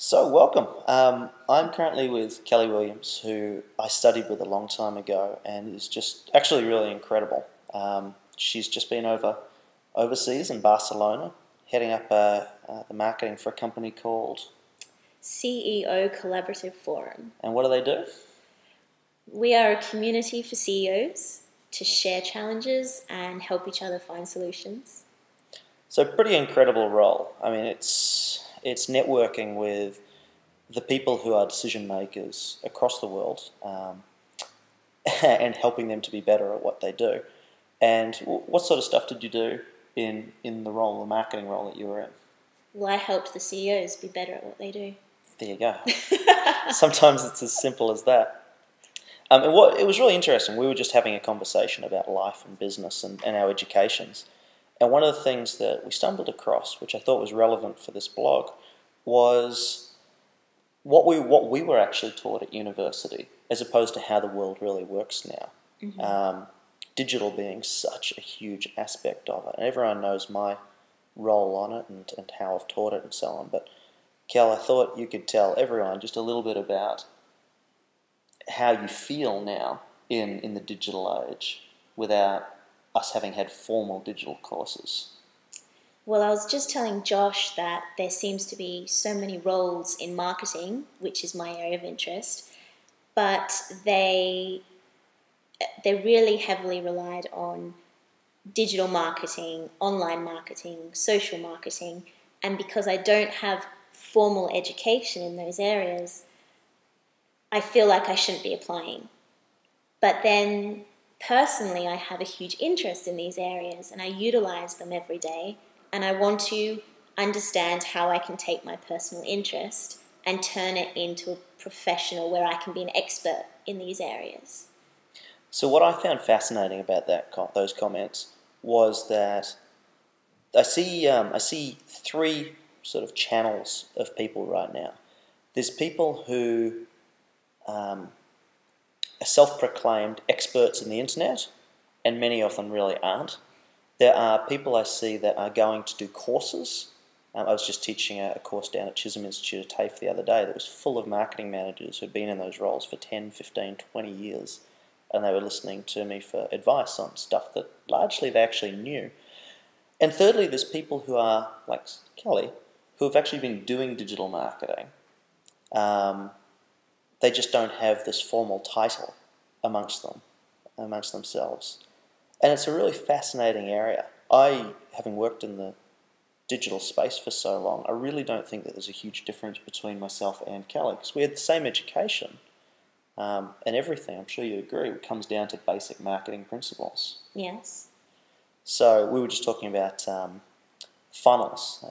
So, welcome. Um, I'm currently with Kelly Williams, who I studied with a long time ago and is just actually really incredible. Um, she's just been over overseas in Barcelona, heading up uh, uh, the marketing for a company called. CEO Collaborative Forum. And what do they do? We are a community for CEOs to share challenges and help each other find solutions. So, pretty incredible role. I mean, it's it's networking with the people who are decision makers across the world um, and helping them to be better at what they do. And what sort of stuff did you do in, in the role, the marketing role that you were in? Well, I helped the CEOs be better at what they do. There you go. Sometimes it's as simple as that. Um, and what it was really interesting. We were just having a conversation about life and business and, and our educations. And one of the things that we stumbled across, which I thought was relevant for this blog, was what we what we were actually taught at university, as opposed to how the world really works now. Mm-hmm. Um, digital being such a huge aspect of it, and everyone knows my role on it and, and how I've taught it and so on. But Kel, I thought you could tell everyone just a little bit about how you feel now in in the digital age without us having had formal digital courses? Well, I was just telling Josh that there seems to be so many roles in marketing, which is my area of interest, but they they really heavily relied on digital marketing, online marketing, social marketing, and because I don't have formal education in those areas, I feel like I shouldn't be applying. But then personally, I have a huge interest in these areas and I utilize them every day. And I want to understand how I can take my personal interest and turn it into a professional where I can be an expert in these areas. So, what I found fascinating about that those comments was that I see um, I see three sort of channels of people right now. There's people who um, self proclaimed experts in the internet, and many of them really aren't. There are people I see that are going to do courses. Um, I was just teaching a, a, course down at Chisholm Institute of TAFE the other day that was full of marketing managers who'd been in those roles for 10, 15, 20 years, and they were listening to me for advice on stuff that largely they actually knew. And thirdly, there's people who are, like Kelly, who have actually been doing digital marketing. Um, they just don't have this formal title amongst them, amongst themselves. And it's a really fascinating area. I, having worked in the digital space for so long, I really don't think that there's a huge difference between myself and Kelly because we had the same education um, and everything. I'm sure you agree. It comes down to basic marketing principles. Yes. So we were just talking about um, funnels,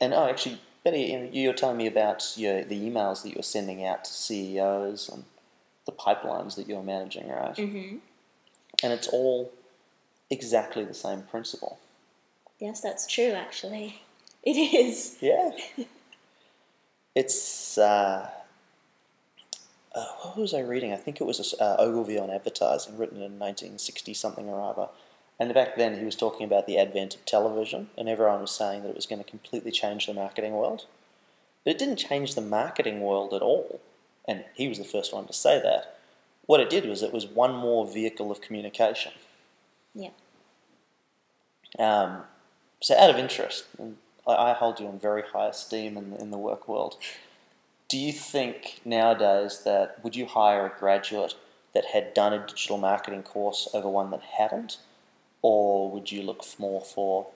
and oh, actually, Betty, you were telling me about your, the emails that you're sending out to CEOs and the pipelines that you're managing, right? Mm-hmm. And it's all exactly the same principle. Yes, that's true, actually. It is. Yeah. it's, uh, uh, what was I reading? I think it was uh, Ogilvy on advertising, written in 1960 something or other. And back then, he was talking about the advent of television, and everyone was saying that it was going to completely change the marketing world. But it didn't change the marketing world at all, and he was the first one to say that. What it did was it was one more vehicle of communication. Yeah. Um, so, out of interest, I hold you in very high esteem in, in the work world. Do you think nowadays that would you hire a graduate that had done a digital marketing course over one that hadn't? Or would you look more for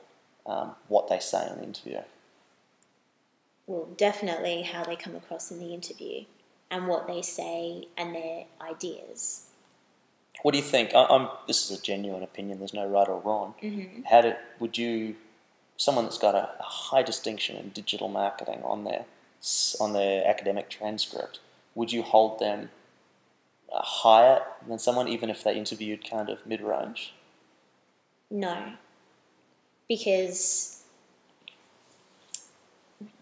um, what they say in the interview? Well, definitely how they come across in the interview and what they say and their ideas. What do you think? I, am this is a genuine opinion. There's no right or wrong. Mm-hmm. How did would you someone that's got a, a, high distinction in digital marketing on their on their academic transcript? Would you hold them uh, higher than someone even if they interviewed kind of mid range? No. Because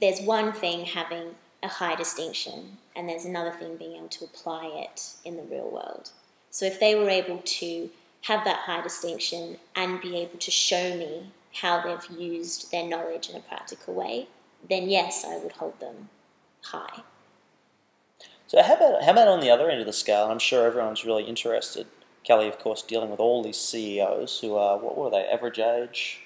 there's one thing having a high distinction, and there's another thing being able to apply it in the real world. So if they were able to have that high distinction and be able to show me how they've used their knowledge in a practical way, then yes, I would hold them high. So how about how about on the other end of the scale? I'm sure everyone's really interested. Kelly, of course, dealing with all these CEOs who are what were they? Average age?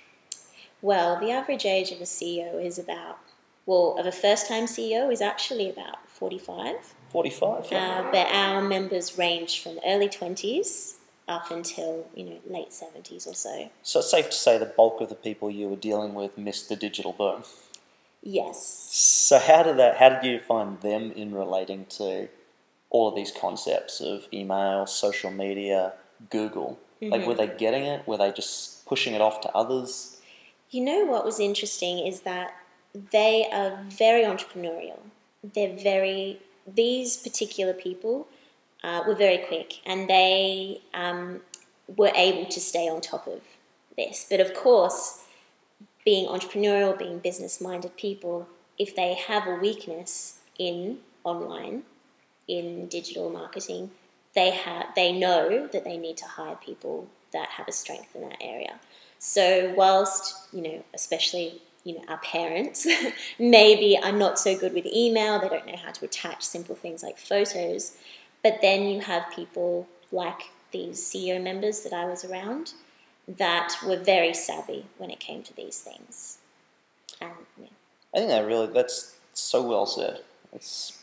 Well, the average age of a CEO is about well, of a first-time CEO is actually about forty-five. Forty-five. Yeah. Uh, but our members range from early twenties up until you know late seventies or so. So it's safe to say the bulk of the people you were dealing with missed the digital boom. Yes. So how did that? How did you find them in relating to all of these concepts of email, social media, Google? Like, were they getting it? Were they just pushing it off to others? You know what was interesting is that they are very entrepreneurial. They're very these particular people uh, were very quick, and they um, were able to stay on top of this. But of course, being entrepreneurial, being business minded people, if they have a weakness in online, in digital marketing, they have they know that they need to hire people that have a strength in that area. So whilst you know, especially you know, our parents maybe are not so good with email, they don't know how to attach simple things like photos, but then you have people like these CEO members that I was around that were very savvy when it came to these things. And yeah. I think that really that's so well said. It's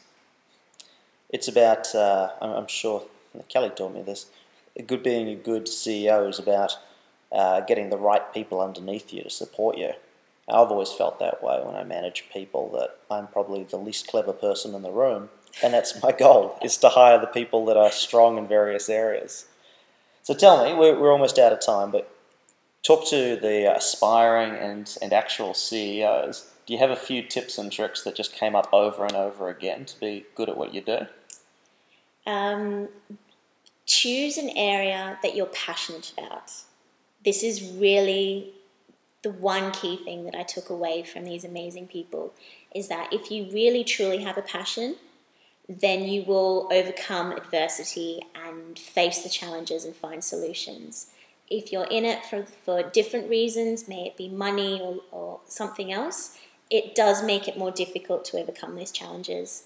it's about uh, I'm, I'm sure Kelly told me this. A good being a good CEO is about uh, getting the right people underneath you to support you. I've always felt that way when I manage people that I'm probably the least clever person in the room, and that's my goal is to hire the people that are strong in various areas. So tell me, we're, we're almost out of time, but talk to the aspiring and, and actual CEOs. Do you have a few tips and tricks that just came up over and over again to be good at what you do? Um, choose an area that you're passionate about. This is really the one key thing that I took away from these amazing people is that if you really truly have a passion, then you will overcome adversity and face the challenges and find solutions. If you're in it for, for different reasons, may it be money or, or something else, it does make it more difficult to overcome those challenges.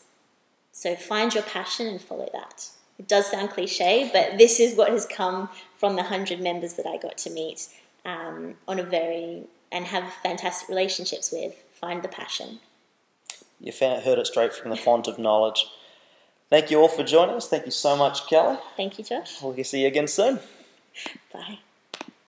So find your passion and follow that. It does sound cliche, but this is what has come from the 100 members that I got to meet um, on a very and have fantastic relationships with. Find the passion. You heard it straight from the font of knowledge. Thank you all for joining us. Thank you so much, Kelly. Thank you, Josh. We'll see you again soon. Bye.